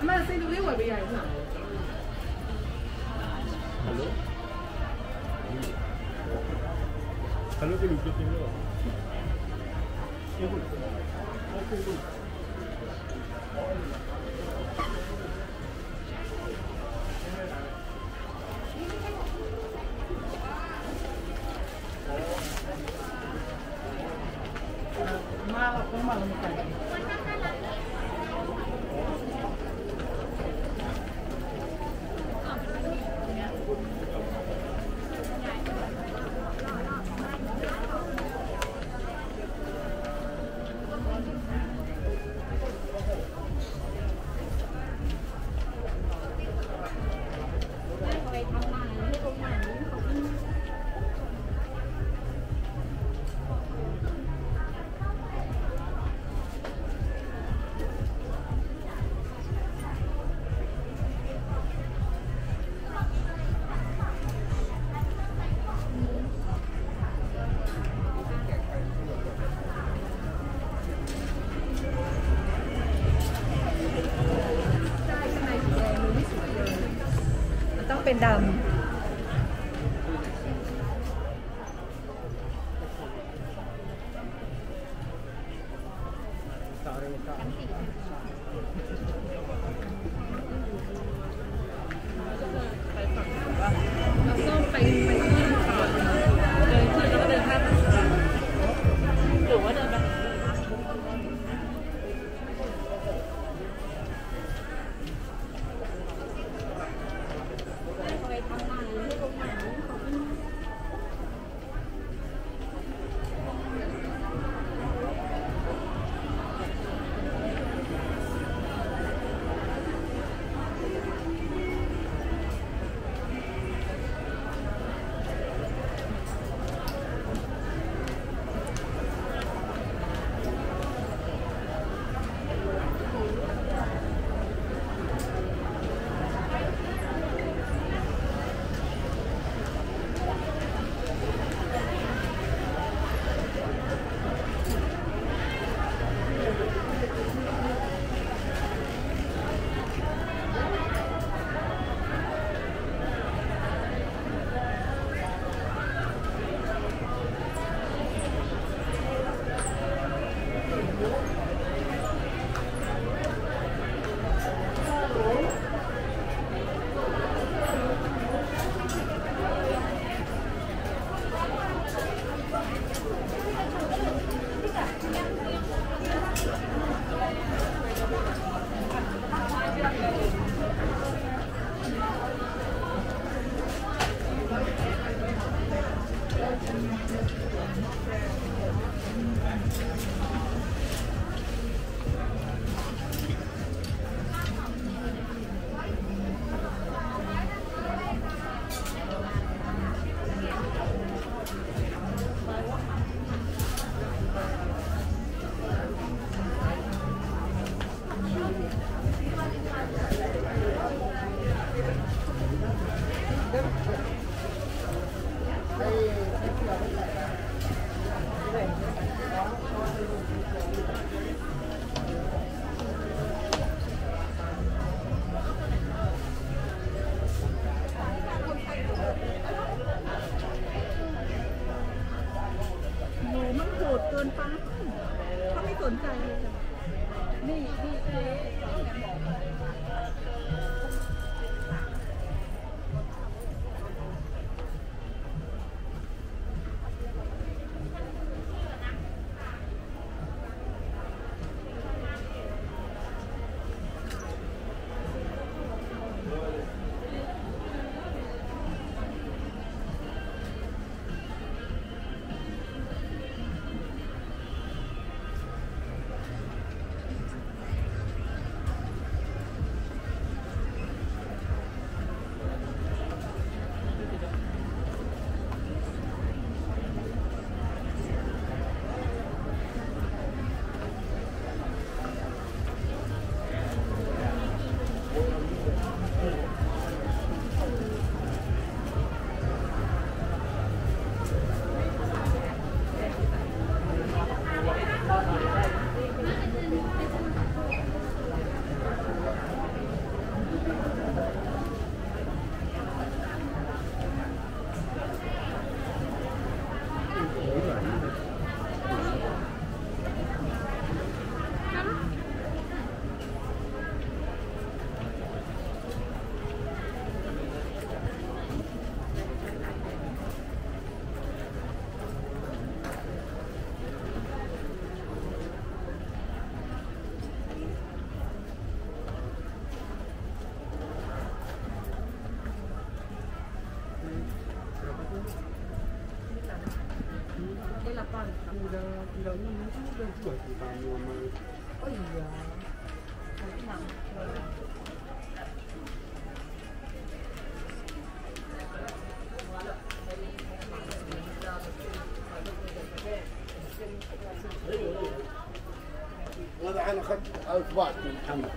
အမစိတ်တူလေးဝယ်ပေးရည်နော် Hello ഉണ്ടാകും both Watchmen coming.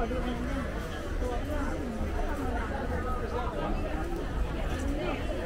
Adalah nenek, 不一样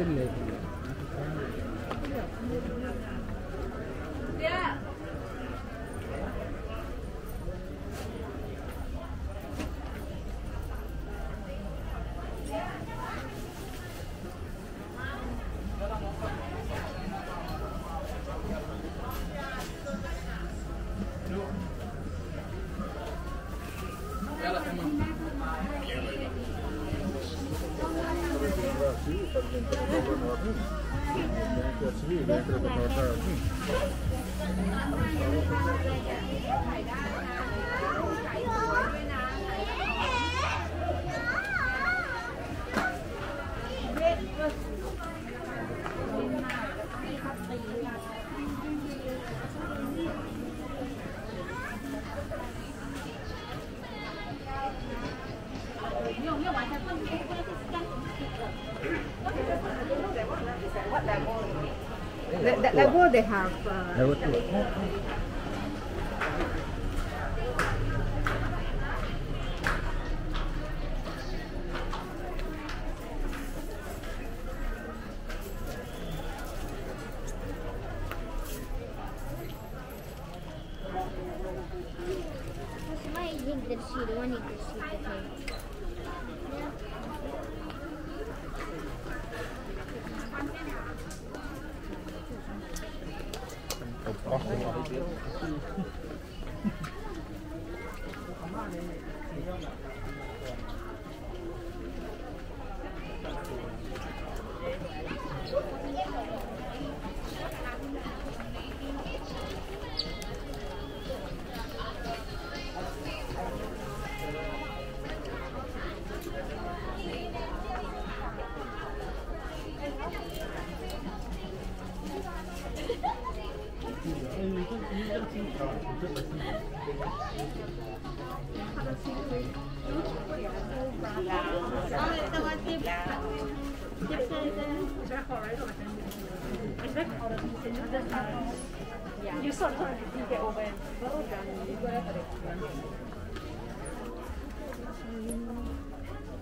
것들을 Hmm. They have uh, Thank you.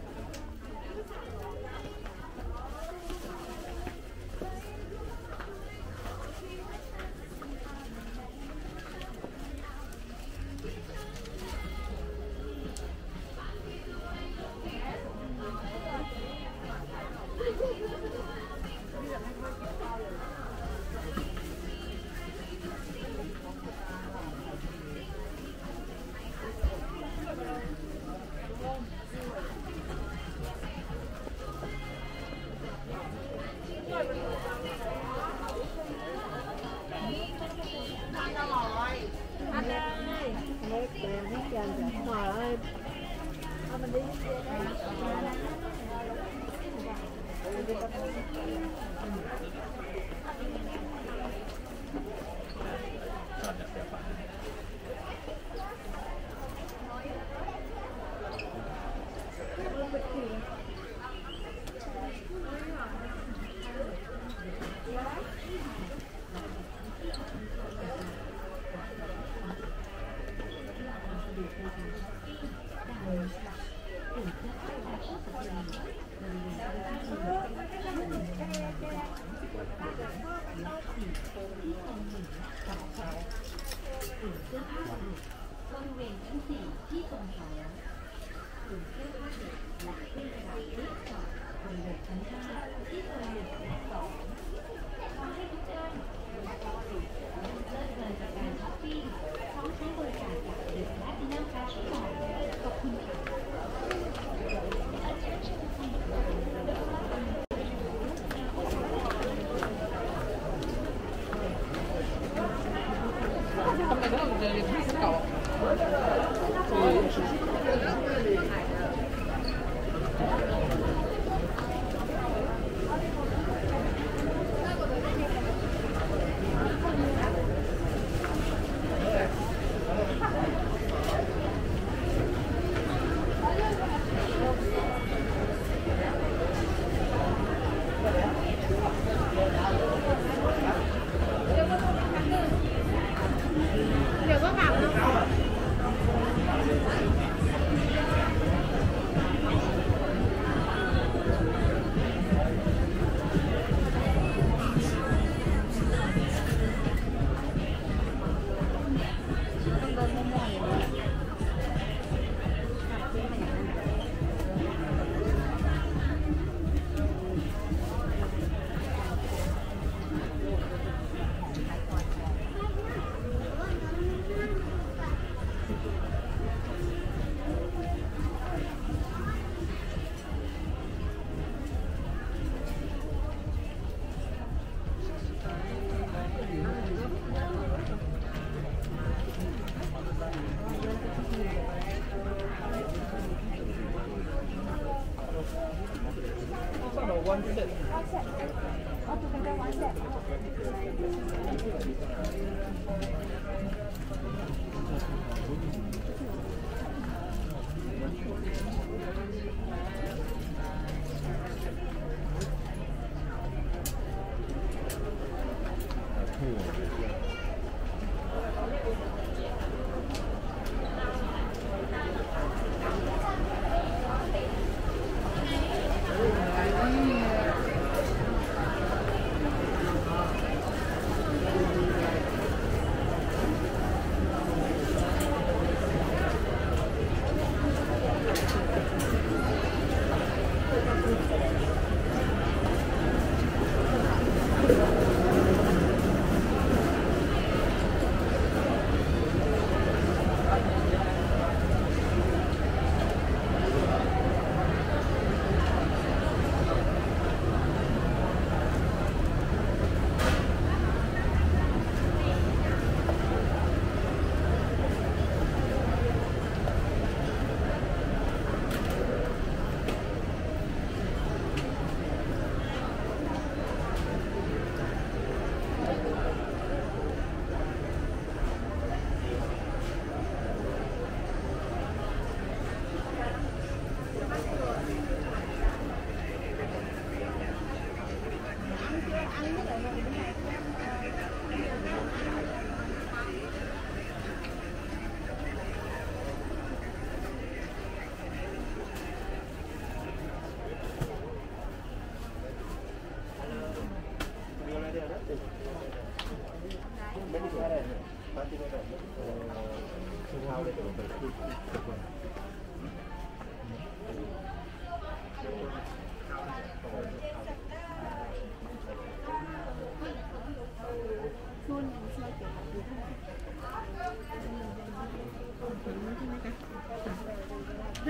这里开始搞嗯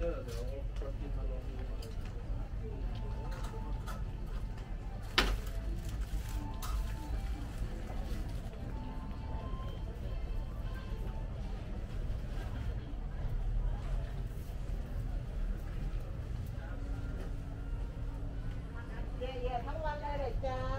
Yeah, yeah, come on, let it down.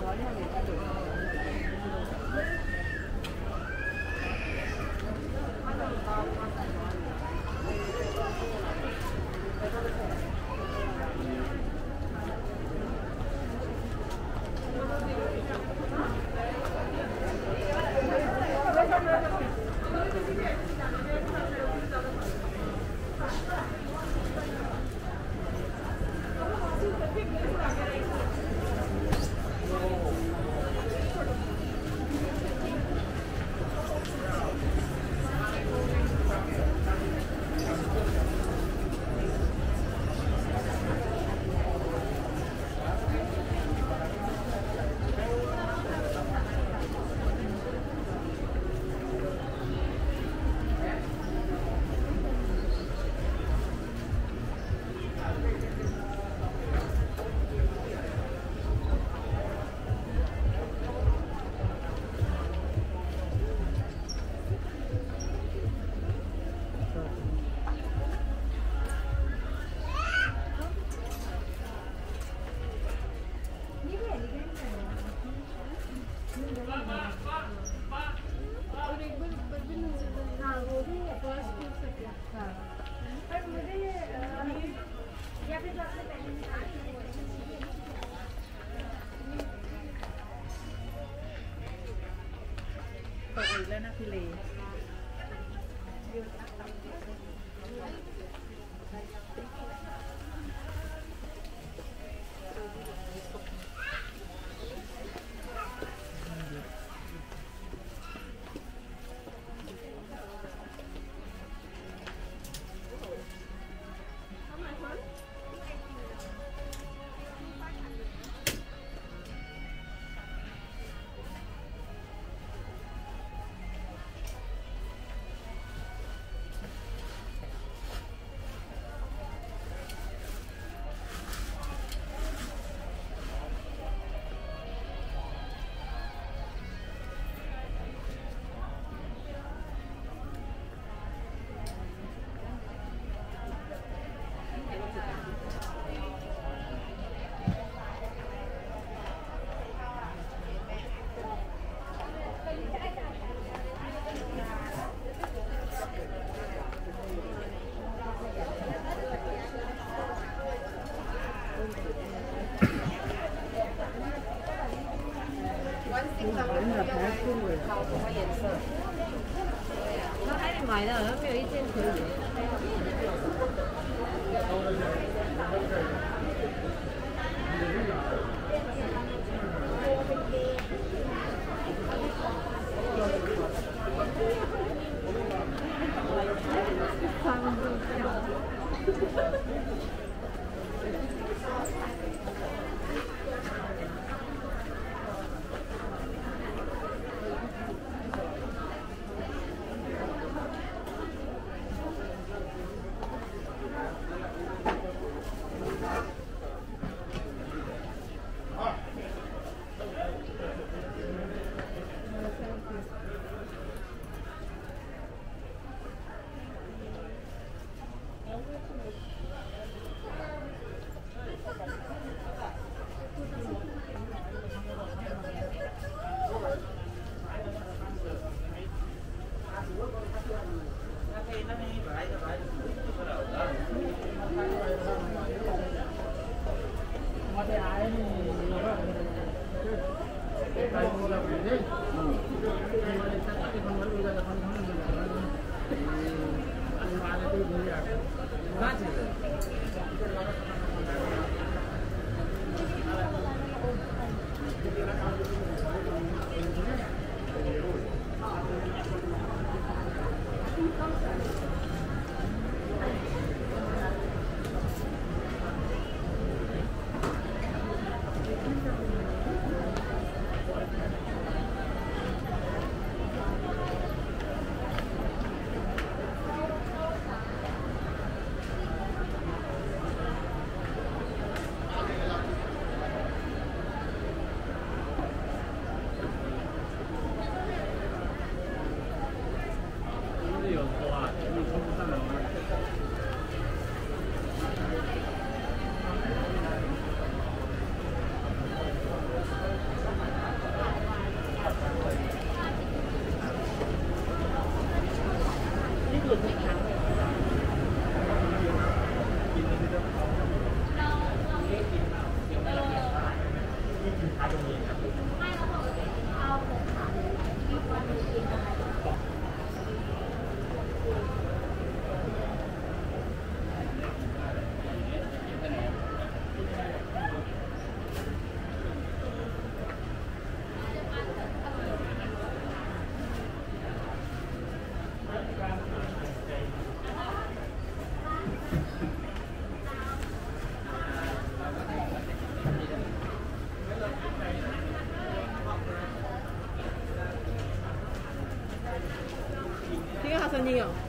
많이 하네요. 买的没有。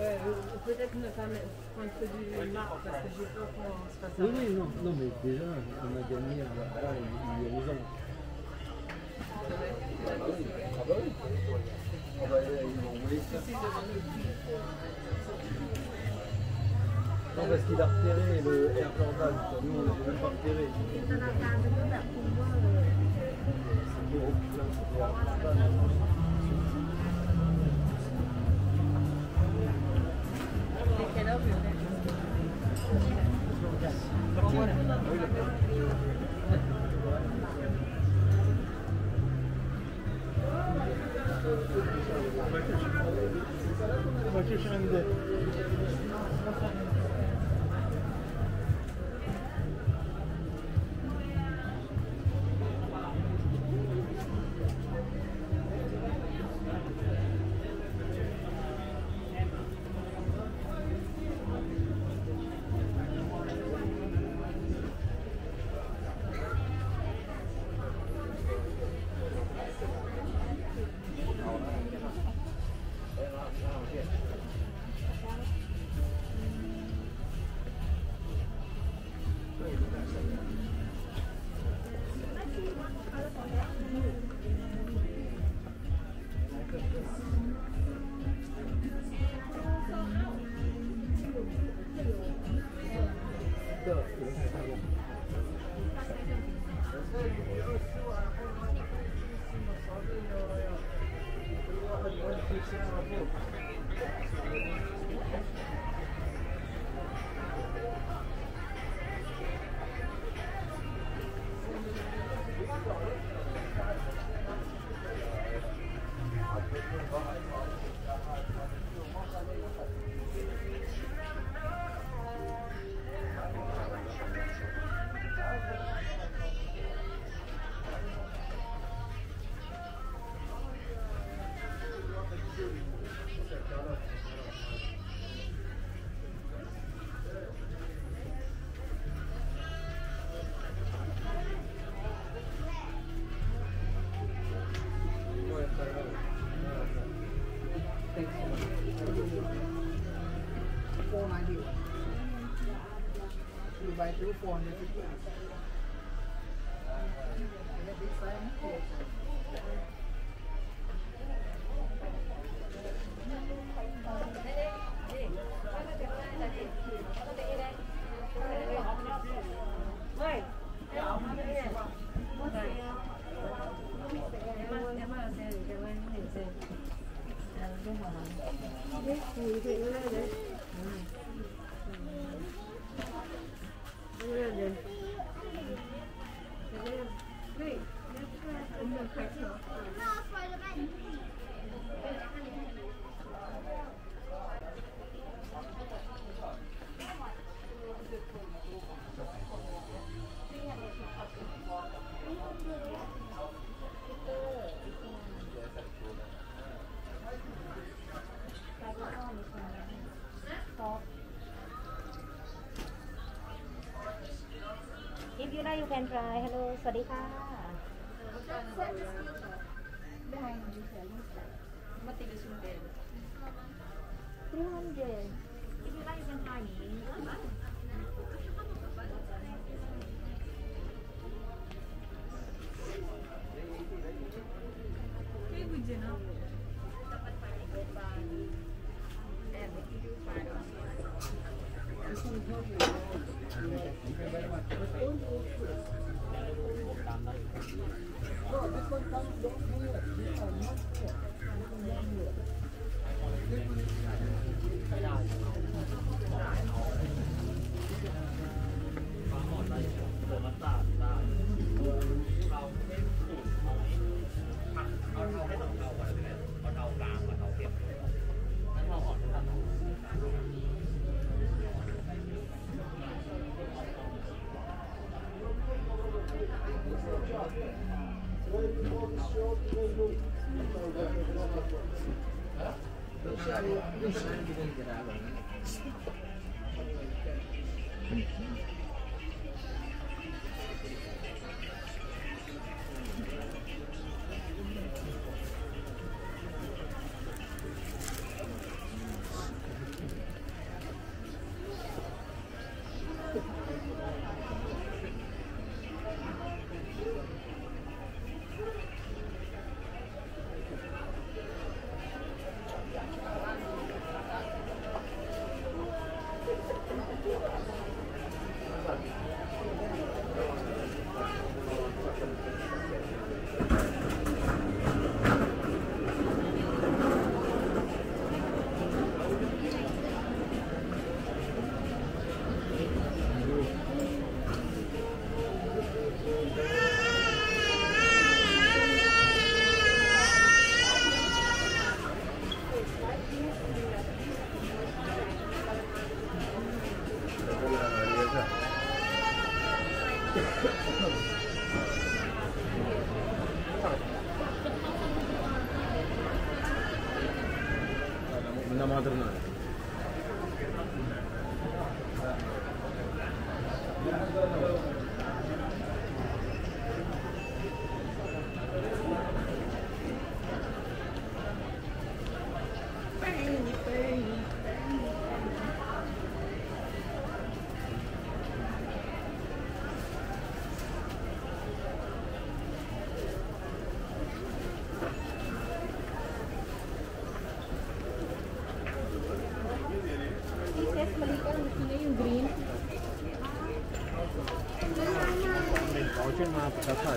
Peut-être ne pas prendre que du marque parce que j'ai peur qu'on se fasse un... Oui, non, non, mais déjà, on a gagné euh, à la il y a Non, parce qu'il a repéré le Air Nous, on l'a même pas repéré. Okay. four hundred. ะยูแคนทรายฮัลโหลสวัสดีค่ะ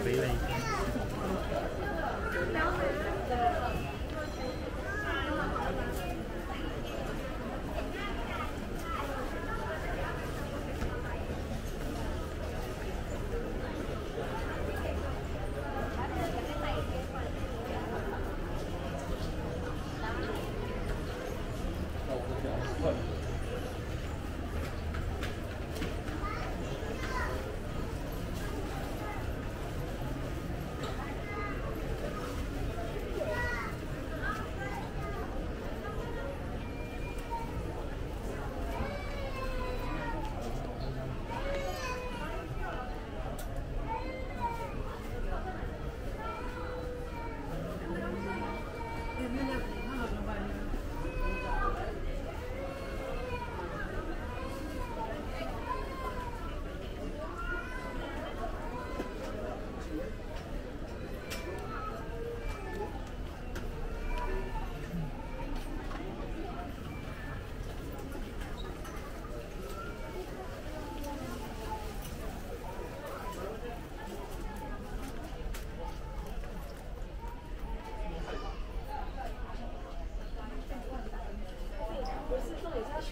be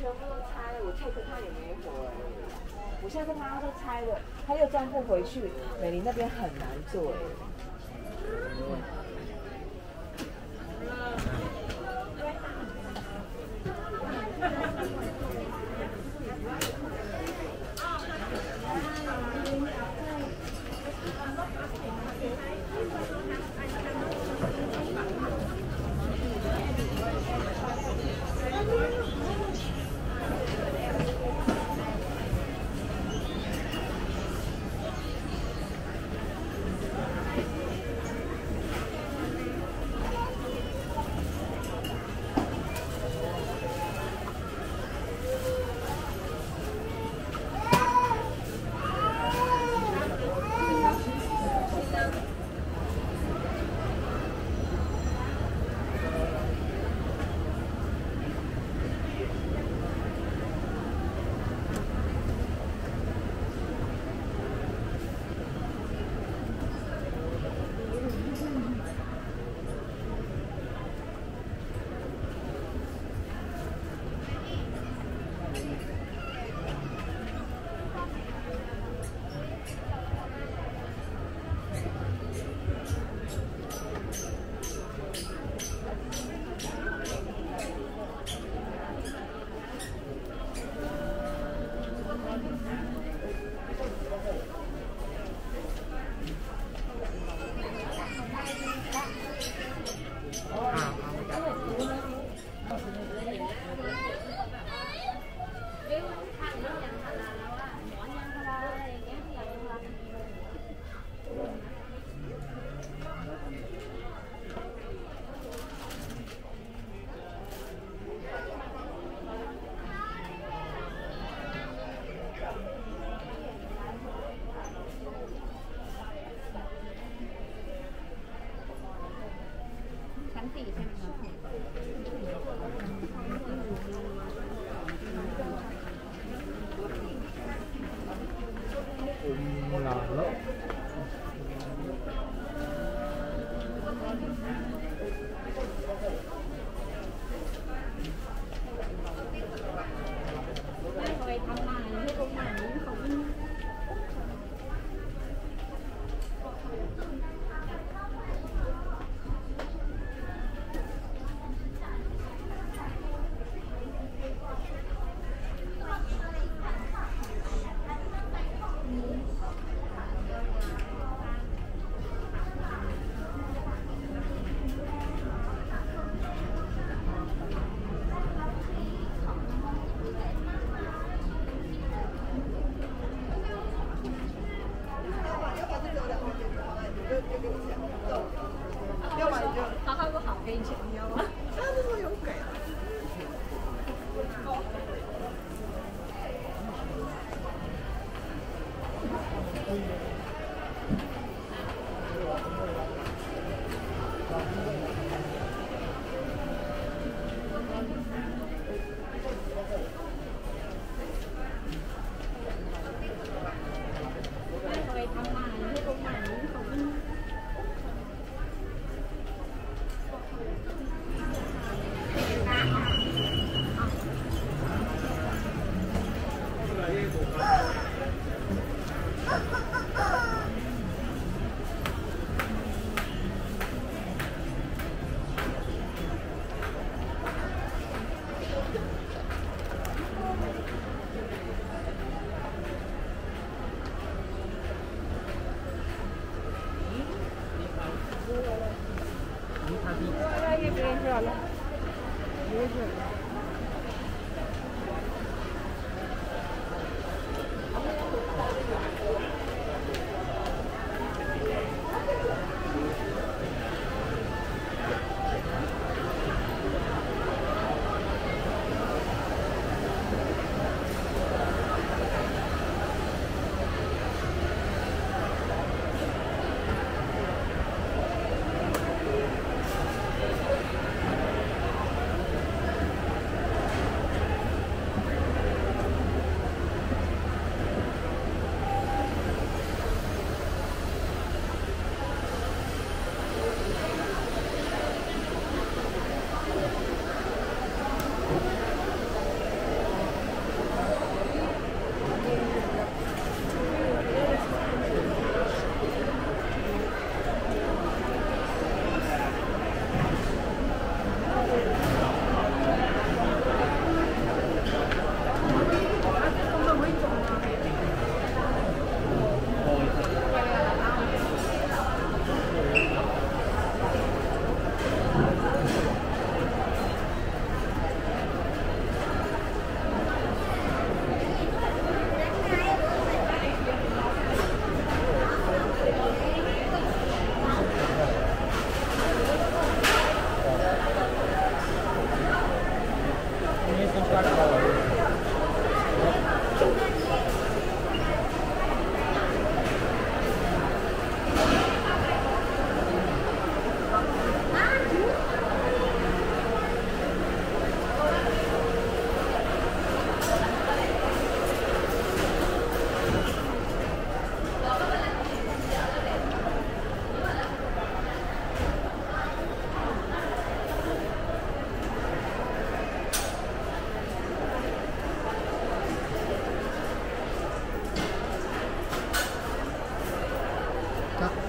全部都拆了，我太可怕也没活了我现在跟他都拆了，他又装不回去，美玲那边很难做哎。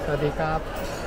สวัสดีครับ